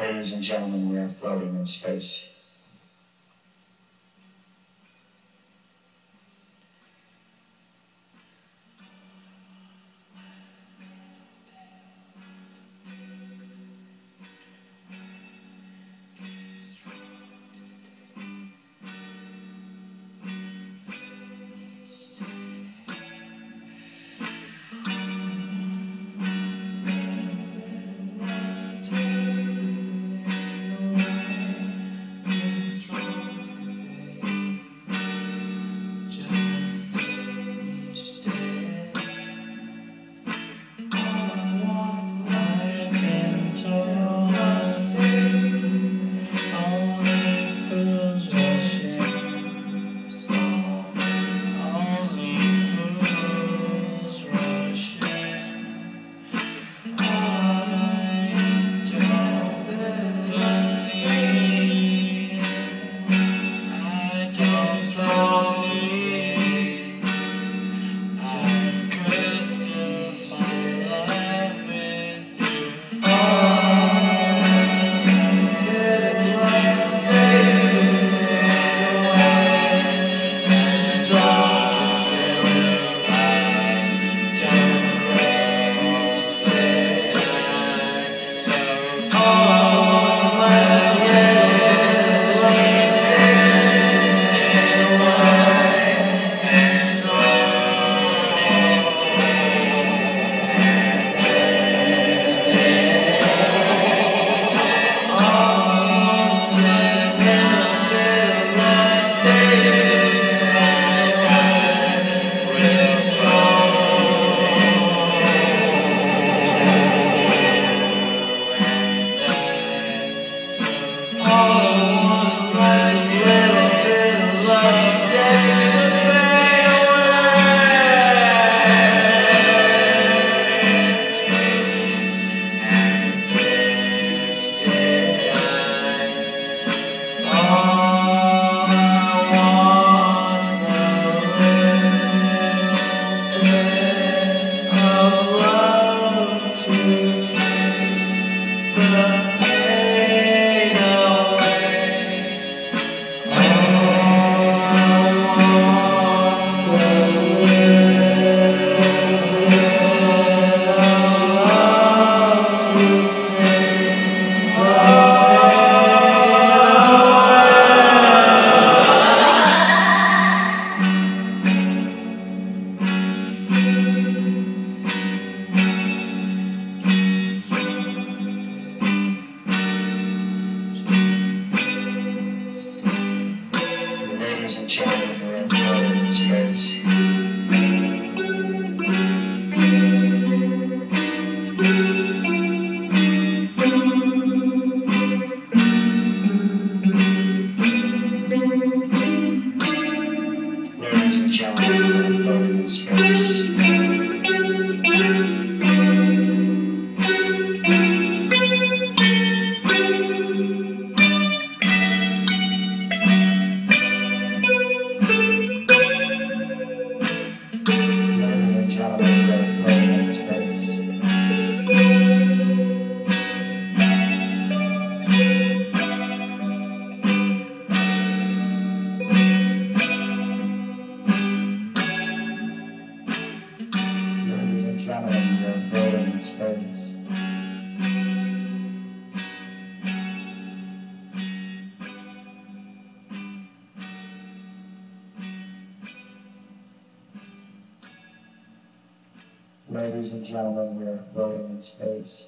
Ladies and gentlemen, we are floating in space. Gentlemen, we're We're floating in space. Ladies and gentlemen, we're floating in space.